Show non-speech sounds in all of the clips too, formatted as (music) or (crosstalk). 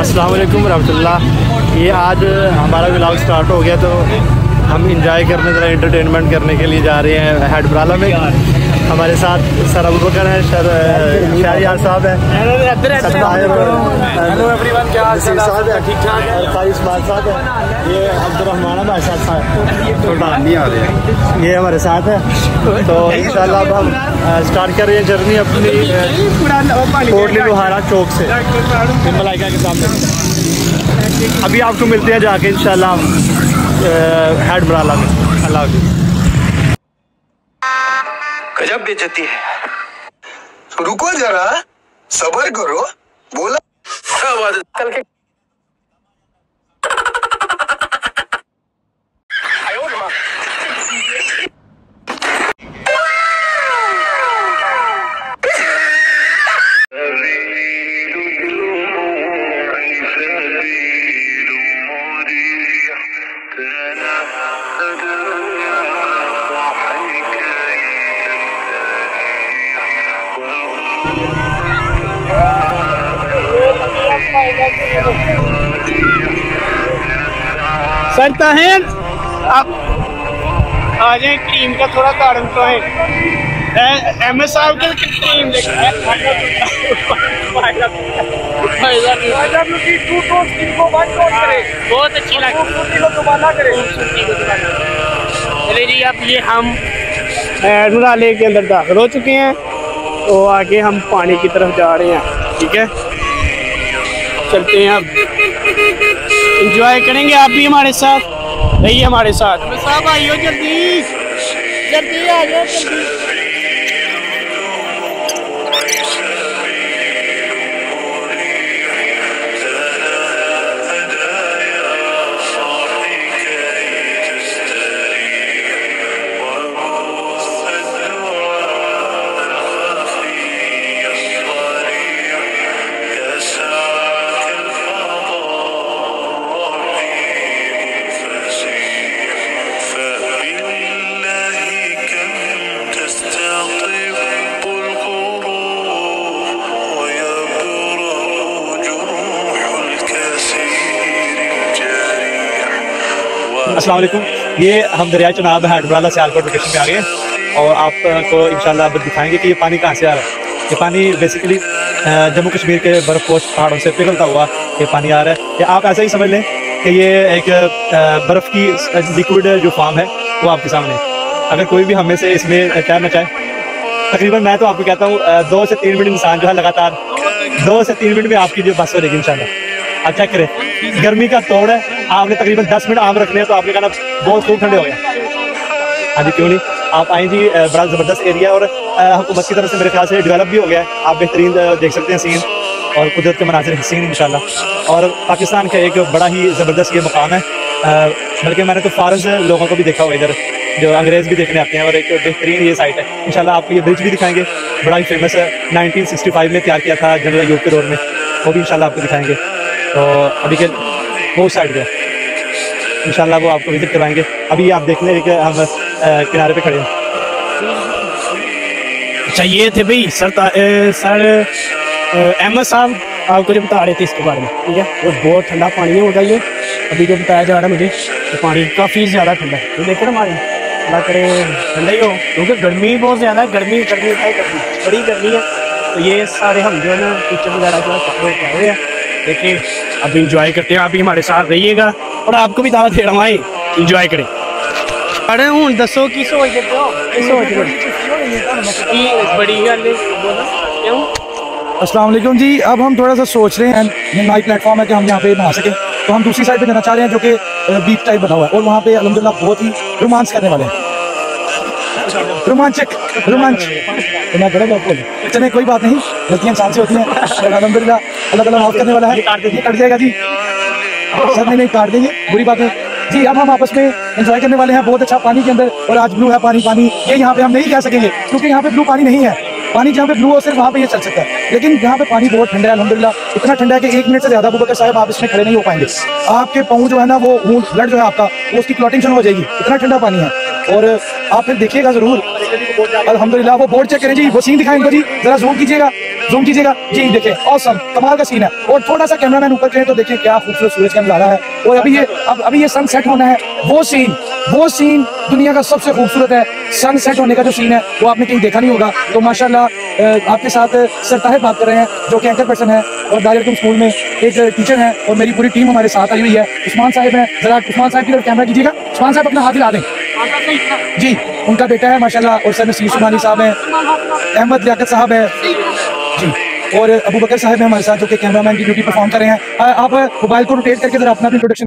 السلام علیکم ورحمۃ اللہ۔ یہ آج ہمارا ولاگ سٹارٹ ہو گیا تو ہم انجوائے کرنے، ذرا انٹرٹینمنٹ کرنے کے لیے جا رہے ہیں ہیڈ برالا میں۔ ہمارے ساتھ سر ابو بکر ہیں سر شہریار صاحب ہیں۔ ٹھیک ٹھاک ہے صاحب ہیں۔ یہ عبد صاحب رہے یہ ہمارے ساتھ ہے تو انشاءاللہ اب ہم اسٹارٹ کر رہے ہیں جرنی اپنی کوٹلی لوہارا چوک سے۔ ملائکہ کے سامنے۔ ابھی آپ کو ملتے ہیں جا کے انشاءاللہ ہم ہیڈ برالا میں اللہ حافظ۔ گجب بیچتی ہے رکو ذرا صبر کرو بولا کل کے سر طاہر آپ آ جائیں کریم کا تھوڑا کارن تو ہے۔ ایم ایس صاحب کے کریم بہت اچھی چلے جی اب یہ ہم نالے کے اندر داخل ہو چکے ہیں۔ تو آگے ہم پانی کی طرف جا رہے ہیں ٹھیک ہے؟ چلتے ہیں اب انجوائے کریں گے آپ بھی ہمارے ساتھ۔ رہیے ہمارے ساتھ۔ صاحب آئیو جلدی۔ جلدی آ جاؤ جلدی۔ السلام علیکم۔ یہ ہم دریائے چناب ہیڈ برالا سیالکوٹ لوکیشن پہ آ گئے ہیں۔ اور آپ کو انشاءاللہ اب دکھائیں گے کہ یہ پانی کہاں سے آ رہا ہے۔ یہ پانی بیسیکلی جموں کشمیر کے برف پوش پہاڑوں سے پگھلتا ہوا یہ پانی آ رہا ہے۔ یہ آپ ایسا ہی سمجھ لیں کہ یہ ایک برف کی لیکوڈ جو فارم ہے، وہ آپ کے سامنے۔ اگر کوئی بھی ہمیں سے اس میں تیرنا چاہے۔ تقریباً میں تو آپ کو کہتا ہوں دو سے تین منٹ انسان جو ہے لگاتار، دو سے تین منٹ میں آپ کی جو بس ہو رہے گی انشاءاللہ۔ آپ چیک کریں۔ گرمی کا توڑ ہے۔ آپ نے تقریباً دس منٹ آم رکھنے ہیں تو آپ نے کہنا بہت خوب ٹھنڈے ہو گئے ہاں جی کیوں نہیں؟ آپ آئیں جی بڑا زبردست ایریا اور حکومت کی طرف سے میرے خیال سے ڈیولپ بھی ہو گیا ہے۔ آپ بہترین دیکھ سکتے ہیں سین اور قدرت کے مناظر سین انشاءاللہ۔ اور پاکستان کا ایک بڑا ہی زبردست یہ مقام ہے۔ بلکہ میں نے تو فارنز لوگوں کو بھی دیکھا ہوا ادھر، جو انگریز بھی دیکھنے آتے ہیں اور ایک بہترین یہ سائٹ ہے۔ انشاءاللہ آپ کو یہ برج بھی دکھائیں گے۔ بڑا ہی فیمس ہے نائنٹین سکسٹی فائیو میں تیار کیا تھا جنرل ایوب کے دور میں، وہ بھی انشاءاللہ آپ کو دکھائیں گے۔ تو ابھی کے وہ سائڈ پہ انشاءاللہ وہ آپ کو وزٹ کروائیں گے۔ ابھی آپ دیکھ لیں کہ ہم کنارے پہ کھڑے ہیں۔ اچھا یہ تھے بھائی سر سر احمد صاحب، آپ کو جو بتا رہے تھے اس کے بارے میں، ٹھیک ہے؟ وہ بہت ٹھنڈا پانی ہوتا یہ ابھی جو بتایا جا رہا ہے مجھے تو پانی کافی زیادہ ٹھنڈا ہے۔ تو دیکھیں ہمارے، اللہ کرے، ٹھنڈا ہی ہو۔ کیونکہ گرمی بہت زیادہ ہے، گرمی گرمی ہے گرمی بڑی گرمی ہے۔ تو یہ سارے ہم جو ہے نا، ٹیچر وغیرہ جو ہے کپڑے پائے ہوئے ہیں۔ دیکھیں اب انجوائے کرتے ہیں، آپ بھی ہمارے ساتھ رہیے گا۔ اور آپ کو بھی دعوت دے رہا ہوں آئے انجوائے کریں۔ ارے ہوں دسو کی سوچ دیتے ہو کی سوچ رہے بڑی گل ہے کیوں؟ السلام علیکم جی اب ہم تھوڑا سا سوچ رہے ہیں یہ نائٹ پلیٹ فارم ہے کہ ہم یہاں پہ نہا سکیں۔ تو ہم دوسری سائڈ پہ جانا چاہ رہے ہیں جو کہ بیچ ٹائپ بنا ہوا ہے۔ اور وہاں پہ الحمد للہ بہت ہی رومانس کرنے والے ہیں۔ رومانچک رومانچ تو میں بڑے لوگ چلے کوئی بات نہیں غلطیاں انسان سے ہوتی ہیں۔ الحمد للہ اللہ تعالیٰ معاف کرنے والا ہے۔ یہ کٹ جائے گا جی۔ سر نہیں نہیں کاٹ دیں گے۔ بری بات ہے۔ جی اب ہم آپس میں انجوائے کرنے والے ہیں۔ بہت اچھا پانی کے اندر، اور آج بلو ہے پانی پانی۔ یہ یہاں پہ ہم نہیں کہہ سکیں گے، کیونکہ یہاں پہ بلو پانی نہیں ہے۔ پانی جہاں پہ بلو ہو، صرف وہاں پہ یہ چل سکتا ہے۔ لیکن یہاں پہ پانی بہت ٹھنڈا ہے، الحمدللہ۔ اتنا ٹھنڈا ہے کہ ایک منٹ سے زیادہ ابوبکر صاحب آپ اس میں کھڑے نہیں ہو پائیں گے۔ آپ کے پاؤں جو ہے نا، وہ بلڈ جو ہے آپ کا، وہ اس کی کلوٹنگ شروع ہو جائے گی۔ اتنا ٹھنڈا پانی ہے۔ اور آپ پھر دیکھیے گا ضرور۔ الحمدللہ، وہ بورڈ چیک کریں۔ جی وہ سین دکھائیں گے جی ذرا زوم کیجیے گا۔ زوم کیجیے گا۔ جی دیکھیں۔ اوسم کمال کا سین ہے۔ اور تھوڑا سا کیمرہ مین اوپر کریں تو دیکھیں کیا خوبصورت سورج کا نظارہ ہے۔ اور ابھی یہ ابھی یہ سن سیٹ ہونا ہے۔ وہ سین وہ سین دنیا کا سب سے خوبصورت ہے۔ سن سیٹ ہونے کا جو سین ہے، وہ آپ نے کہیں دیکھا نہیں ہوگا۔ تو ماشاء اللہ آپ کے ساتھ سرتاحب بات کر رہے ہیں، جو کہ اینکر پرسن ہے اور دائر کم سکول میں ایک ٹیچر ہے اور میری پوری ٹیم ہمارے ساتھ آئی ہوئی ہے۔ عثمان صاحب ہیں۔ ذرا عثمان صاحب کی طرف کیمرہ کیجیے گا۔ عثمان صاحب اپنا ہاتھ ہلا دیں۔ جی ان کا بیٹا ہے ماشاء اللہ اور سر نصیر سبحانی صاحب ہیں۔ احمد لیاقت صاحب ہے جی۔ اور ابو بکر صاحب ہیں ہمارے ساتھ جو کہ کیمرہ مین کی ڈیوٹی پرفارم کر رہے ہیں۔ آپ موبائل کو روٹیٹ کر کے ذرا اپنا بھی انٹروڈکشن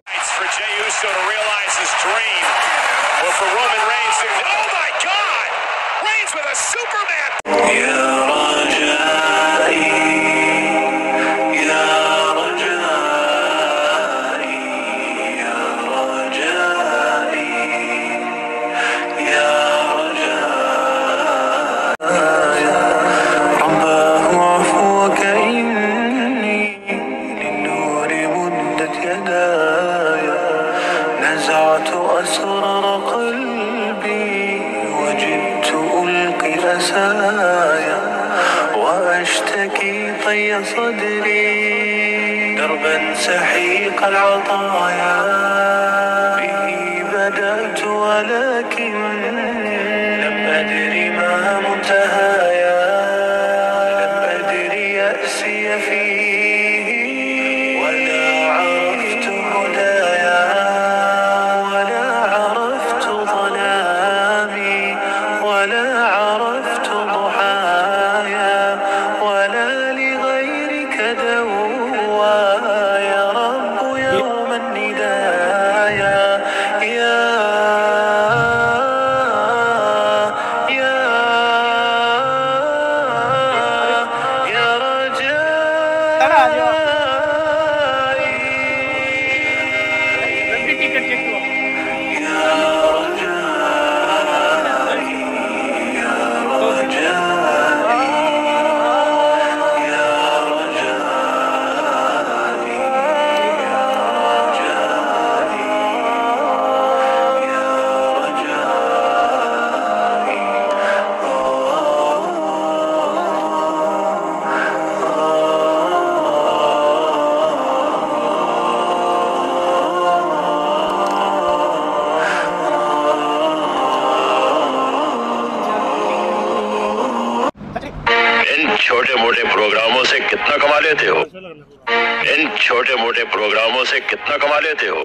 کتنا کما لیتے ہو؟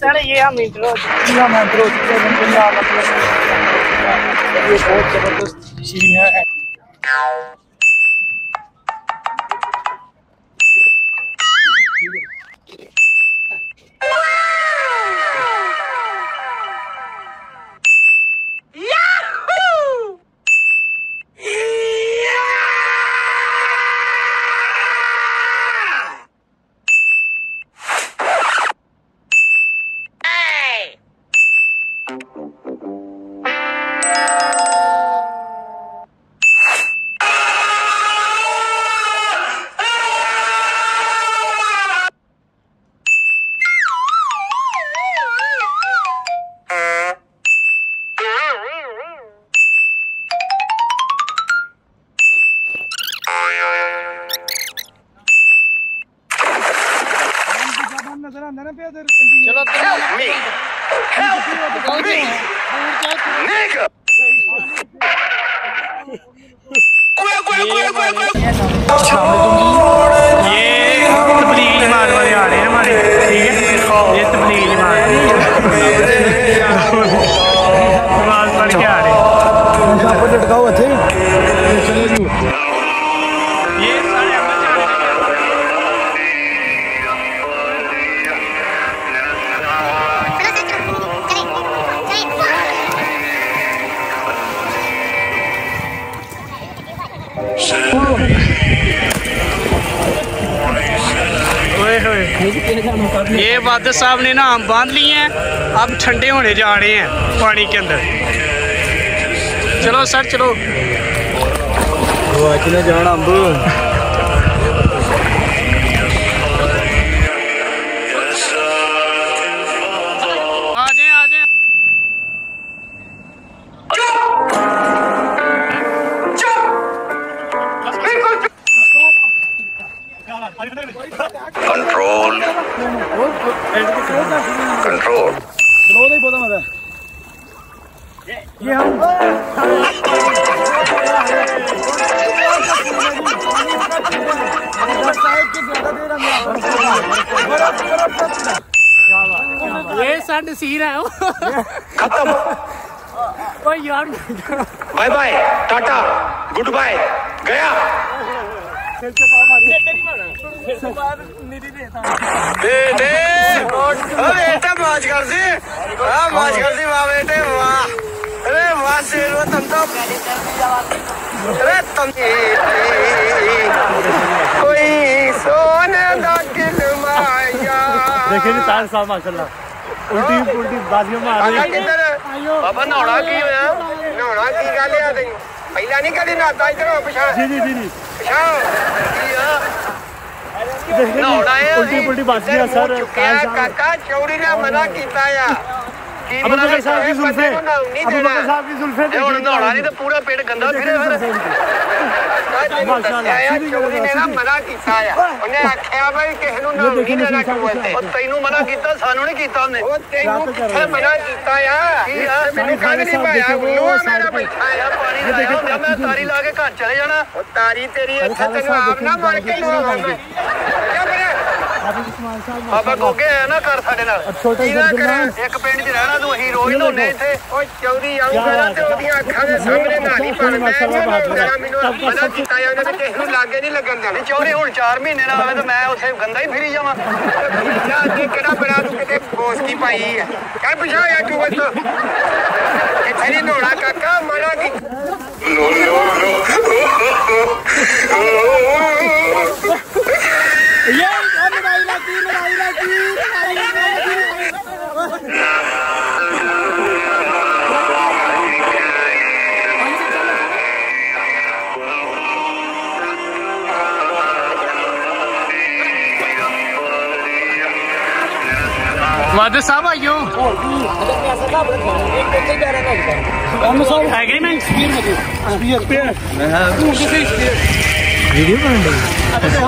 سر یہ زبردست چلو یہ تبلیغ آ رہے ہیں ہمارے ٹھیک آ رہے یہ والد صاحب نے نا آم باندھ لی ہیں اب ٹھنڈے ہونے جا رہے ہیں پانی کے اندر چلو سر چلو جانا امبو bye bye tata good bye گیا بیٹے بیٹا ماج کر سی ہاں ماج کوئی سونے دا کلمہ یا دیکھیں تار صاحب ماشاءاللہ ਉਲਟੀ ਉਲਟੀ ਬਾਜ਼ੀਆਂ ਮਾਰ ਰਿਹਾ ਕਿੱਧਰ? ਬਾਬਾ ਨਹਾਉਣਾ ਕੀ ਹੋਇਆ? ਨਹਾਉਣਾ ਕੀ ਗੱਲ ਆ ਤੈਨੂੰ? ਪਹਿਲਾਂ ਨਹੀਂ ਕਦੇ ਨਹਾਤਾ ਇਧਰ ਪਛਾਣ ਜੀ ਜੀ ਜੀ ਪਛਾਣ ਕੀ ਆ? ਨਹਾਉਣਾ ਆ ਉਲਟੀ ਉਲਟੀ ਬਾਜ਼ੀਆਂ ਸਰ। ਕਾਕਾ ਚੌੜੀ ਨੇ ਮਨਾ ਕੀਤਾ ਆ। ابو بکر صاحب کی زلفے ابو بکر صاحب کی زلفے دیکھیں اور نہیں تو پورا پیٹ گندا پھر ہے تاری لا کے جانا او تیری ਆਪ ਨਾ ਮਰ ਕੇ ਗੋਗੇ ਆਇਆ ਨਾ ਘਰ ਸਾਡੇ ਨਾਲ। ਇਹਦਾ ਕਰ ਇੱਕ ਪਿੰਡ 'ਚ ਰਹਿਣਾ ਤੂੰ ਅਸੀਂ ਰੋਜ਼ ਨਹਾਉਂਦੇ ਇੱਥੇ। ਉਹ ਚੌਧਰੀ ਆਊਗਾ ਨਾ ਤੇ ਉਹਦੀਆਂ ਅੱਖਾਂ ਦੇ ਸਾਹਮਣੇ ਨਾਲੀ ਪਰ ਮੈਂ ਜਿਹੜਾ ਮੈਨੂੰ ਮਨਾ ਕੀਤਾ ਜਾਂਦਾ ਵੀ ਕਿਸੇ ਨੂੰ ਲਾਗੇ ਨਹੀਂ ਲੱਗਣ ਦੇਣਾ। ਚੌਧਰੀ ਹੁਣ 4 ਮਹੀਨੇ ਨਾਲ ਆਵੇ ਤੇ ਮੈਂ ਉੱਥੇ ਗੰਦਾ ਹੀ ਫਿਰੀ ਜਾਵਾਂ। ਜਾ ਅੱਗੇ ਕਿਹੜਾ ਬੜਾ ਤੂੰ ਕਿਤੇ ਬੋਸਕੀ ਪਾਈ ਹੈ? ਕਹਿ ਪਿਛਾ ਆ ਤੂੰ ਬਸ। ਇੱਥੇ ਨਹੀਂ ਨਹਾਉਣਾ ਕਾਕਾ ਮਨਾ ਕੀ। (laughs) ਨੋ ਨੋ فادر صاحب آئی ہو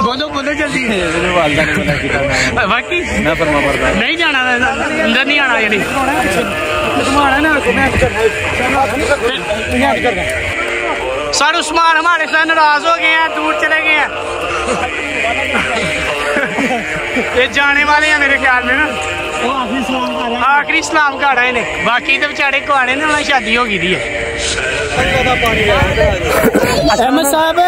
بولو بولو جلدی۔ باقی نہیں جانا اندر نہیں آنا سر، عثمان، ہمارے ساتھ ناراض ہو گئے ہیں، دور چلے گئے ہیں۔ یہ جانے والے ہیں میرے خیال میں نا۔ آخری اسلام کارا ہے باقی تو بچارے کواڑے نے انہیں شادی ہو گئی دی ہے احمد صاحب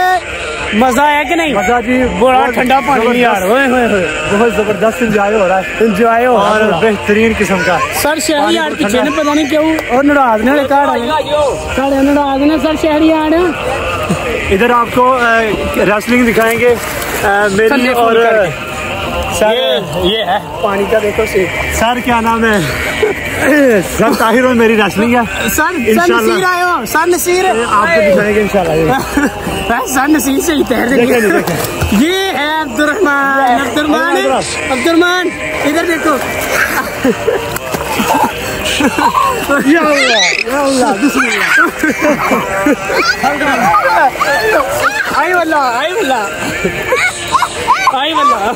مزہ ہے کہ نہیں مزہ جی بڑا ٹھنڈا پانی یار ہوئے ہوئے بہت زبردست انجوائے ہو رہا ہے انجوائے ہو رہا ہے بہترین قسم کا سر شہری یار پیچھے نے پتہ نہیں کیوں اور ناراض نے کار آئے سارے ناراض نے سر شہری یار ادھر آپ کو ریسلنگ دکھائیں گے میری اور سر یہ ہے۔ پانی کا دیکھو شیپ سر کیا نام ہے؟ سر طاہر اور میری ریسلنگ ہے۔ سر نصیر آئے ہو سر نصیر۔ آپ کو دکھائیں گے انشاءاللہ (laughs) سر نصیر سے ہی تیر دیں گے یہ ہے عبد الرحمن عبد الرحمن عبد الرحمن ادھر دیکھو۔ (laughs) یا اللہ یا اللہ بسم اللہ۔ آئی واللہ آئی واللہ آئی بندہ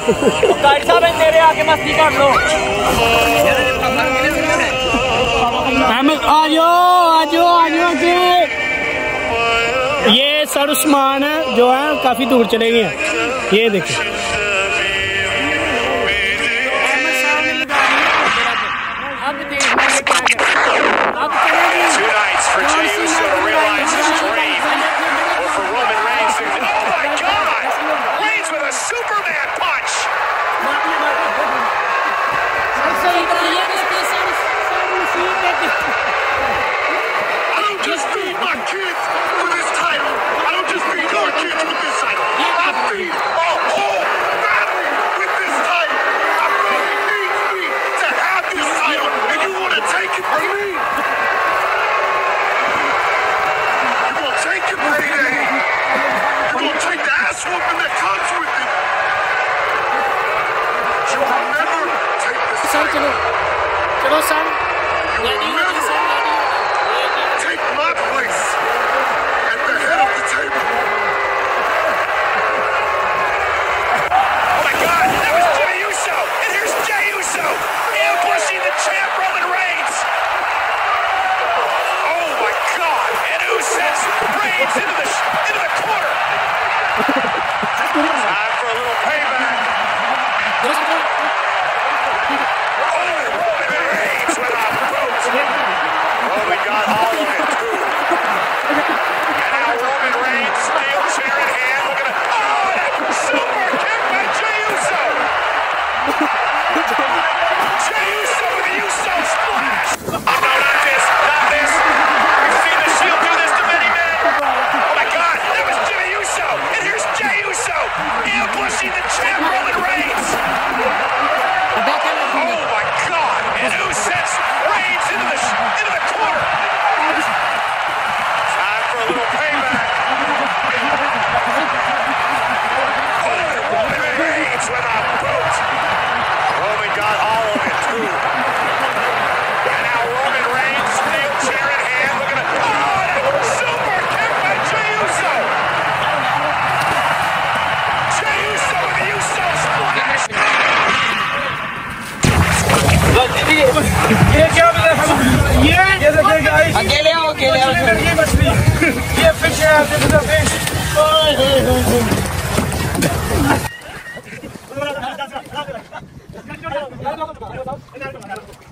صاحب آگے مستی کر لو۔ آجو آجو آجو جی۔ یہ سر عثمان جو ہے کافی دور چلے گئے ہیں۔ یہ دیکھیں۔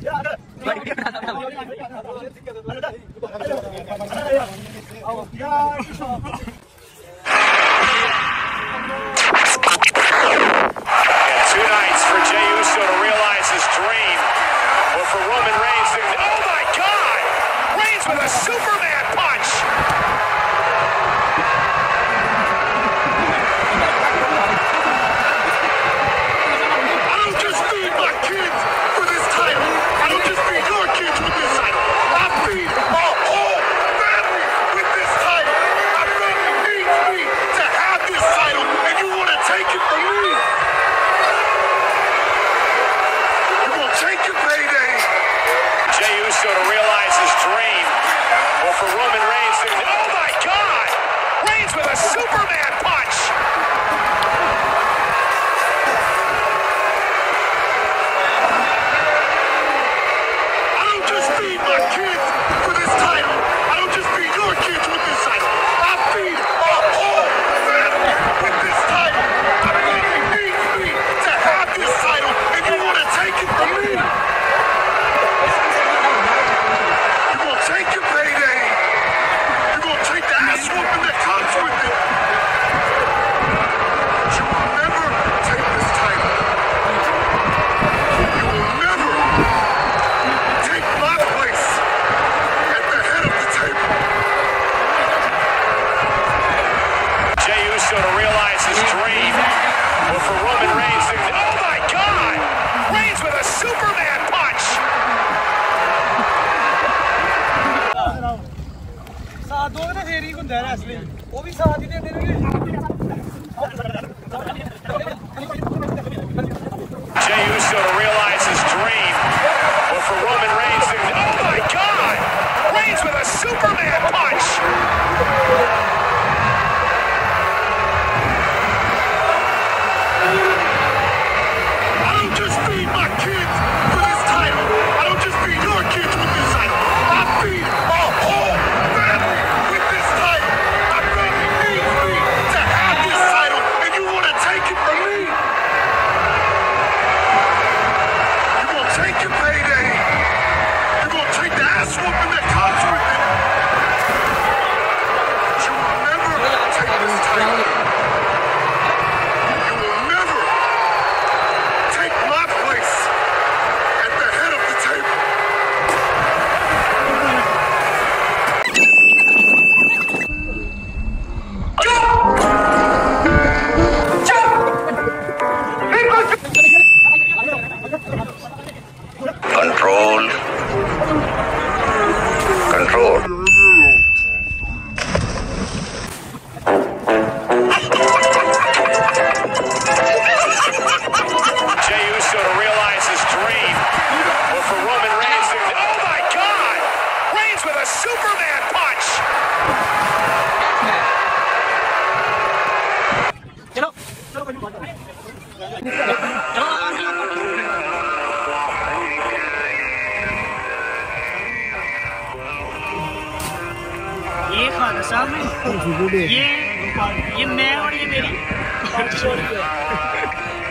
Yeah, I don't know.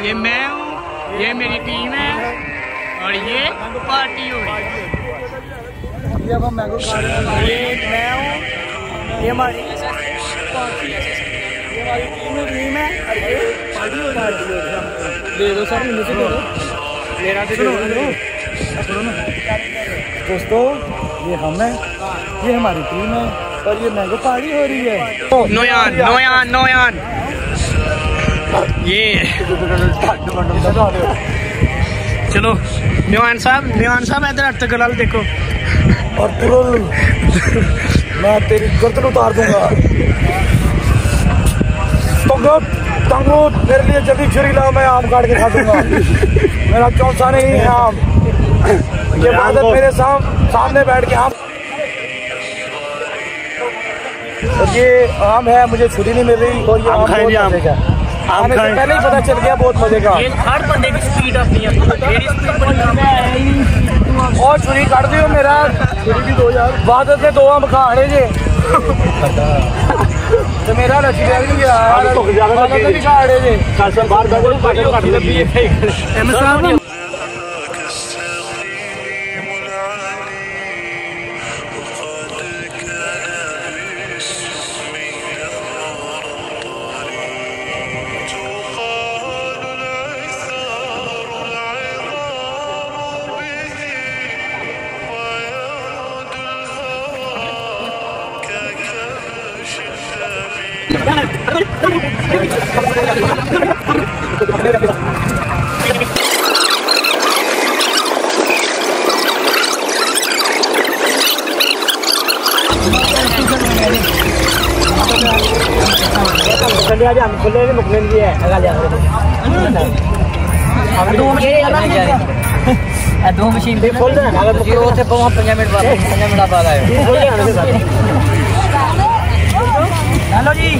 یہ میں ہوں یہ میری ٹیم ہے اور یہ پارٹی ہو رہی ہے یہ ہے یہ دوستو یہ ہم ہیں یہ ہماری ٹیم ہے اور یہ مینگو پارٹی ہو رہی ہے۔ نویان نویان نویان۔ چلو میوان صاحب میوان صاحب ادھر ہٹ تک لال دیکھو۔ اور ترل میں تیری گردن اتار دوں گا۔ تو گپ تنگو میرے لیے جلدی چھری لاؤ میں آم کاٹ کے کھا دوں گا۔ میرا چونسا نہیں ہے آم۔ یہ بادت میرے سام سامنے بیٹھ کے آم۔ یہ آم ہے مجھے چھری نہیں مل رہی اور یہ آم کھائیں گے آم۔ آم کھائیں پہلے ہی پتا چل گیا بہت مزے کا۔ ہر بندے کی سپیڈ اپنی ہے میری سپیڈ بڑی کم ہے اور چھری کٹ دیو میرا۔ چھری بھی دو یار۔ وعدت سے دو آم کھا رہے جی تو میرا رسی بیگ نہیں گیا تو زیادہ کھا رہے جی خاصا باہر بیٹھو کٹ دے ایم صاحب ਤੁਸੀਂ ਉੱਥੇ ਪਵਾਂ 5 ਮਿੰਟ ਬਾਅਦ 5 ਮਿੰਟ ਬਾਅਦ ਆਇਓ ਹੈਲੋ ਜੀ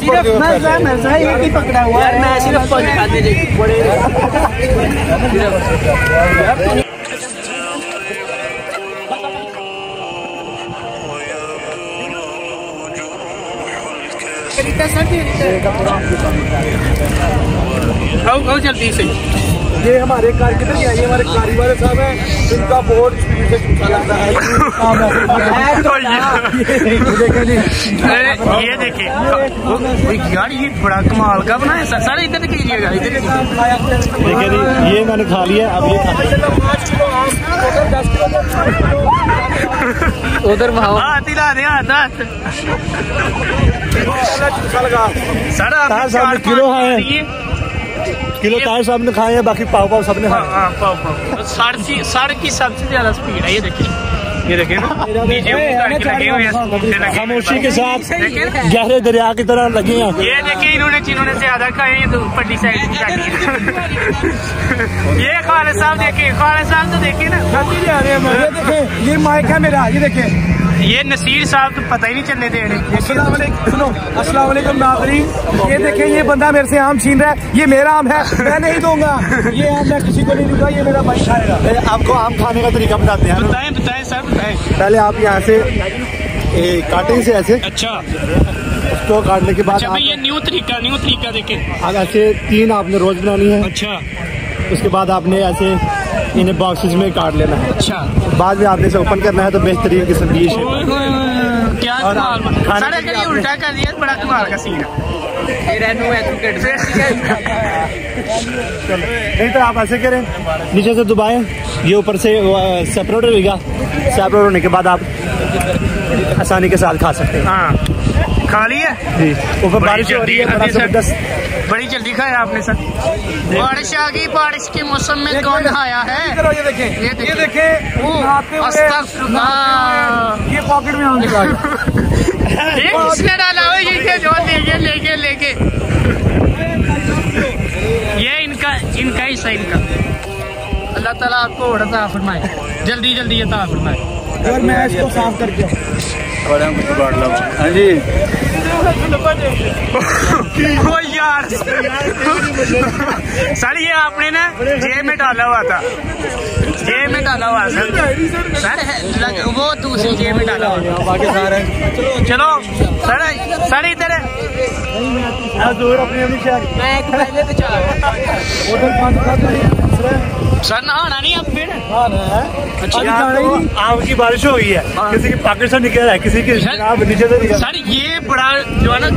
صرف مزہ مزہ ایک ہی پکڑا ہوا ہے میں صرف پانچ کھاتے جی جلدی سے یہ ہمارے کار کدھر گیا یہ ہمارے کاری والے صاحب ہیں جن کا بہت اسپیڈ سے چوکا لگتا ہے۔ دیکھیں جی یہ دیکھیں یار یہ بڑا کمال کا بنایا سر سر ادھر کیجیے گا ادھر دیکھیں۔ جی یہ میں نے کھا لیا اب یہ ادھر بہاؤ ہاتھ ہلا دے ہاتھ ہاتھ۔ سر کلو ہے؟ کلو طاہر صاحب نے کھائے ہیں باقی پاؤ پاؤ سب نے کھائے سڑ کی سڑ کی سب سے زیادہ سپیڈ ہے یہ دیکھیں۔ خاموشی کے ساتھ؟ گہرے دریا کی طرح لگے ہیں۔ یہ دیکھیں انہوں نے جنہوں نے زیادہ کھائے ہیں تو پٹی سائڈ یہ خالد صاحب دیکھیں خالد صاحب تو دیکھیں نا۔ یہ دیکھیں یہ مائک ہے میرا یہ دیکھیں۔ یہ نصیر صاحب تو پتہ ہی نہیں چلنے دے رہے السلام علیکم سنو السلام علیکم ناظرین۔ یہ دیکھیں یہ بندہ میرے سے آم چھین رہا ہے یہ میرا آم ہے میں نہیں دوں گا۔ یہ آم میں کسی کو نہیں دوں گا یہ میرا بھائی کھائے گا۔ آپ کو آم کھانے کا طریقہ بتاتے ہیں۔ بتائیں بتائیں سر بتائیں۔ پہلے آپ یہاں سے اے، کاٹیں سے ایسے۔ اچھا۔ اس کو کاٹنے کے بعد اچھا یہ نیو طریقہ نیو طریقہ دیکھیں۔ آپ ایسے تین آپ نے روز بنانی ہے۔ اچھا۔ اس کے بعد آپ نے ایسے انہیں باکسز میں کاٹ لینا ہے۔ اچھا۔ بعد میں آپ نے اسے اوپن کرنا ہے تو بہترین قسم کی کیا لیے الٹا کر دیا بڑا کمال کا سین (laughs) نہیں تو آپ ایسے کریں۔ نیچے سے دبائیں۔ یہ اوپر سے سیپریٹ ہوئے گا۔ سیپریٹ ہونے کے بعد آپ آسانی کے ساتھ کھا سکتے ہیں۔ ہاں۔ کھا لی ہے؟ جی۔ اوپر بارش ہو رہی ہے بڑی جلدی کھایا آپ نے سر۔ بارش آ گئی بارش کے موسم میں کون آیا ہے؟ یہ دیکھیں۔ یہ دیکھیں۔ یہ پاکٹ میں (laughs) یہ کس نے ڈالا ہو یہ جو لے کے لے کے لے کے یہ ان کا ان کا حصہ ان کا۔ اللہ تعالیٰ آپ کو عطا فرمائے۔ جلدی جلدی عطا فرمائے۔ اور میں اس کو صاف کر کے او یار۔ سر یہ آپ نے نا جیب میں ڈالا ہوا تھا۔ جیب میں ڈالا ہوا سر۔ سر وہ دوسری جیب میں ڈالا ہوا۔ چلو سر سر ادھر۔ میں سر آنا نہیں اب پھر۔ اچھا۔ آم کی بارش ہو گئی ہے۔ ہاں۔ کسی کی پاکٹ سے نکل رہا ہے کسی کے نیچے سے سر یہ بڑا جو ہے نا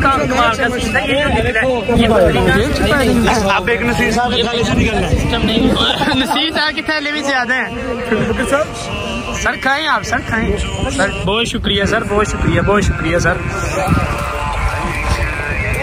آپ ایک نصیر صاحب کے نصیر صاحب کے تھیلے بھی زیادہ ہیں۔ سر کھائیں آپ سر کھائیں۔ سر بہت شکریہ سر بہت شکریہ بہت شکریہ سر۔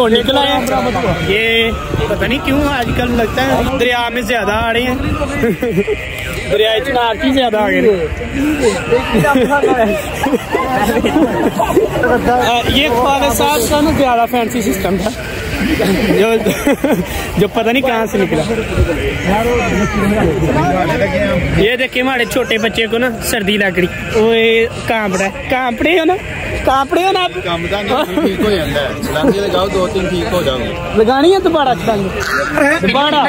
نکلا ہے یہ پتہ نہیں کیوں آج کل لگتا ہے دریا میں زیادہ آ رہے ہیں۔ دریا چنار کی زیادہ آ گئے۔ یہ صاحب کا نا زیادہ فینسی سسٹم تھا۔ جو جو پتہ نہیں کہاں سے نکلا یہ دیکھیں ہمارے چھوٹے بچے کو نا سردی لگ رہی وہ کانپ رہا ہے کانپ رہے ہو نا کانپ رہے ہو نا لگانی ہے دوبارہ دوبارہ دوبارہ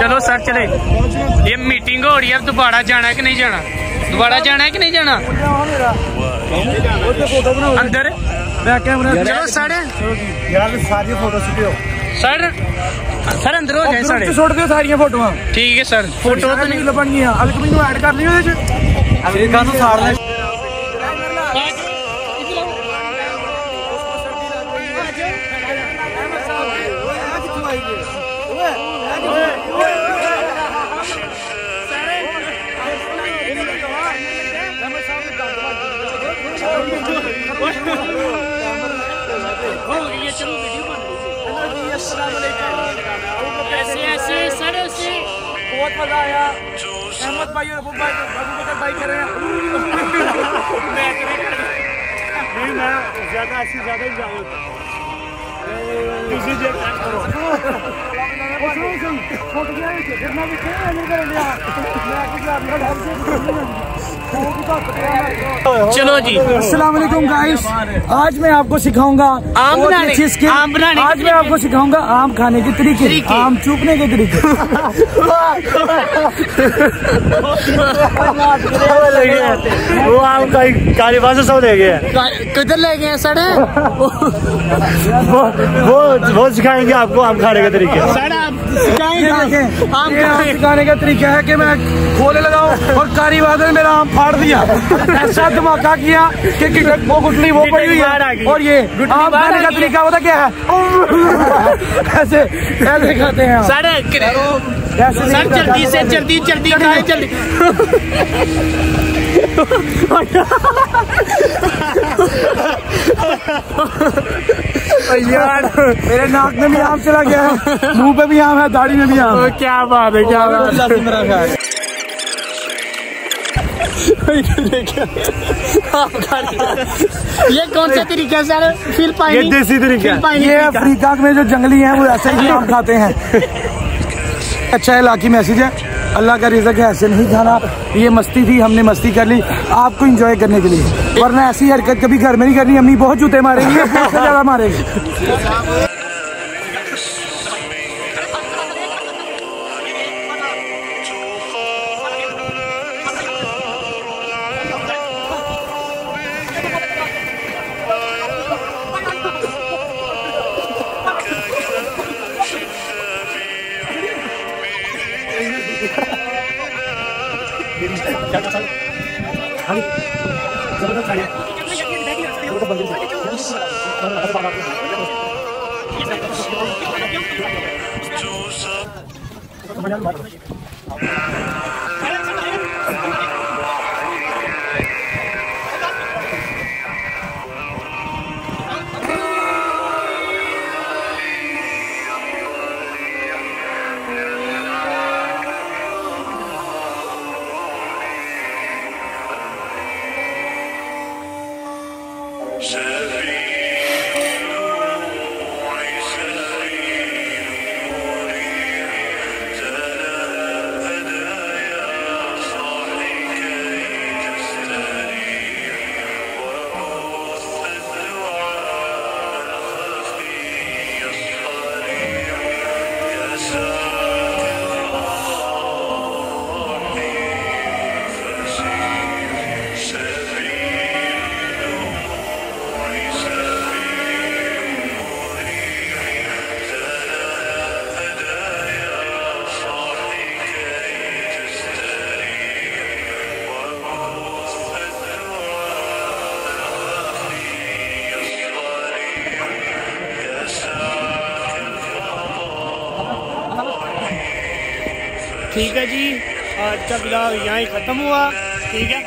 ਚਲੋ ਸਰ ਚਲੇ। ਇਹ ਮੀਟਿੰਗ ਹੋ ਰਹੀ ਹੈ ਦੁਬਾਰਾ ਜਾਣਾ ਕਿ ਨਹੀਂ ਜਾਣਾ? ਦੁਬਾਰਾ ਜਾਣਾ ਕਿ ਨਹੀਂ ਜਾਣਾ? ਅੰਦਰ। ਚਲੋ ਸਰ। ਯਾਰ ਸਾਰੀ ਫੋਟੋ ਸਿੱਟਿਓ ਸਰ ਸਰ ਅੰਦਰ ਹੋ ਜਾਏ ਸਾਰੇ। ਛੋੜ ਦਿਓ ਸਾਰੀਆਂ ਫੋਟੋਆਂ। ਠੀਕ ਹੈ ਸਰ ਫੋਟੋ ਤਾਂ ਨਹੀਂ ਲੱਭਣਗੀਆਂ ਅਲਕ ਮੈਨੂੰ ਐਡ ਕਰ ਲਿਓ ਇਹਦੇ ਚ। ਅਲਕ ਨੂੰ ਸਾੜ ਲੈ بہت مزہ آیا۔ احمد بھائی اور بھائی بکر بھائی کریں نہیں میں زیادہ ایسی زیادہ ہی جاؤں دوسری جیب پیک جتنا بھی چلو جی۔ السلام علیکم گائز آج میں آپ کو سکھاؤں گا آم بنانے چیز کے آم بنانے آج میں آپ کو سکھاؤں گا آم کھانے کے طریقے آم چوپنے کے طریقے۔ (laughs) وہ آم کالی بازو سب لے گئے۔ کدھر لے گئے سڑے؟ وہ سکھائیں گے آپ کو آم کھانے کا طریقے۔ آم کھانے کا طریقہ ہے کہ میں کھولے لگاؤں اور کاری بازر میرا آم پھاڑ دیا۔ (laughs) ایسا دھماکہ کیا کہ وہ گٹلی وہ پڑی ہوئی ہے۔ اور یہ آپ کھانے کا طریقہ ہوتا کیا ہے؟ (laughs) ایسے ایسے کھاتے ہیں سارے سر سر چلدی سے چلدی چلدی کھائے چلدی میرے ناک میں بھی آم چلا گیا ہے منہ پہ بھی آم ہے داڑھی میں بھی آم کیا بات ہے کیا بات ہے۔ یہ کون سے طریقے سر؟ فل پائنی۔ یہ دیسی طریقہ یہ افریقہ میں جو جنگلی ہیں وہ ایسے ہی آم کھاتے ہیں۔ اچھا علاقی میسج ہے۔ اللہ کا رزق ہے ایسے نہیں کھانا۔ یہ مستی تھی ہم نے مستی کر لی۔ آپ کو انجوائے کرنے کے لیے۔ ورنہ ایسی حرکت کبھی گھر میں نہیں کرنی۔ امی بہت جوتے ماریں گی بہت زیادہ ماریں گے۔ ٹھیک ہے جی آج کا بلاگ یہاں ہی ختم ہوا، ٹھیک ہے؟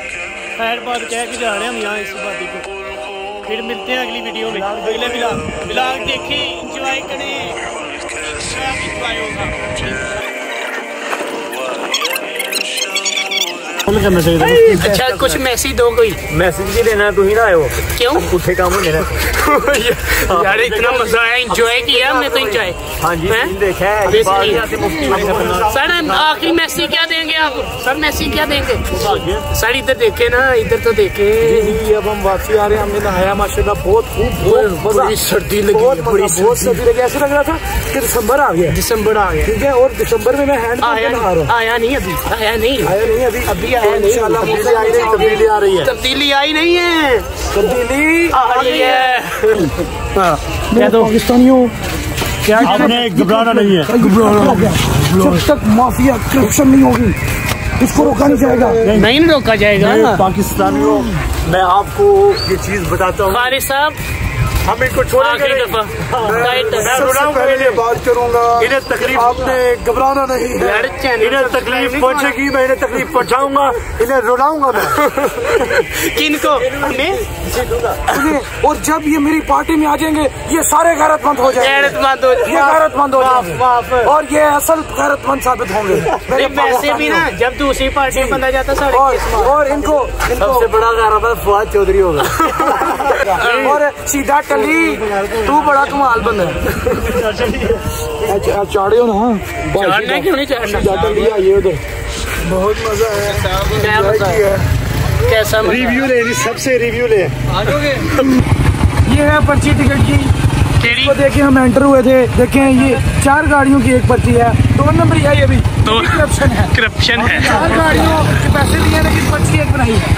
خیر بات کہہ کے جا رہے ہیں ہم یہاں اس بات کو۔ پھر ملتے ہیں اگلی ویڈیو میں۔ اگلے بلاگ بلاگ دیکھیں، انجوائے کریں۔ انجوائے ہوگا۔ اچھا کچھ میسج دو کوئی میسج نہیں دینا تو ہی نہ کام ہونے نا اتنا مزہ آیا انجوائے کیا ہم نے تو انجوائے ہاں جی سر کیا دیں گے ہم واپسی آ رہے ہیں سردی لگی بڑی سردی لگی ایسا لگ رہا تھا اور دسمبر میں اچھا تبدیلی آئی نہیں ہے۔ تبدیلی آئی ہے۔ تبدیلی آ رہی ہے۔ پاکستانیوں کیا گھبرانا نہیں ہے۔ گھبرانا جب تک مافیا کرپشن نہیں ہوگی اس کو روکا نہیں جائے گا۔ نہیں۔ روکا جائے گا۔ پاکستانیوں میں آپ کو یہ چیز بتاتا ہوں۔ صاحب ہم ان کو چھوڑیں گے میں رلاؤں گا انہیں۔ بات کروں گا انہیں تکلیف آپ نے گھبرانا نہیں ہے۔ انہیں تکلیف پہنچے گی میں انہیں تکلیف پہنچاؤں گا۔ انہیں رلاؤں گا میں۔ (laughs) کن کو؟ ہمیں؟ اور جب یہ میری پارٹی میں آ جائیں گے یہ سارے غیرت مند ہو جائیں گے۔ غیرت مند ہو یہ غیرت مند ہو جائیں گے۔ اور یہ اصل غیرت مند ثابت ہوں گے۔ (laughs) میرے پیسے بھی نا جب دوسری پارٹی میں جی۔ بندہ جاتا سارے اور ان کو سب سے بڑا غیرت مند فواد چودری ہوگا۔ (laughs) اور سی دیٹ یہ ہے پرچی ٹکٹ کی ہم انٹر ہوئے تھے دیکھیں یہ چار گاڑیوں کی ایک پرچی ہے دو نمبر یہ بھی کرپشن ہے کرپشن ہے چار گاڑیوں کے پیسے دیے لیکن پرچی ایک بنائی ہے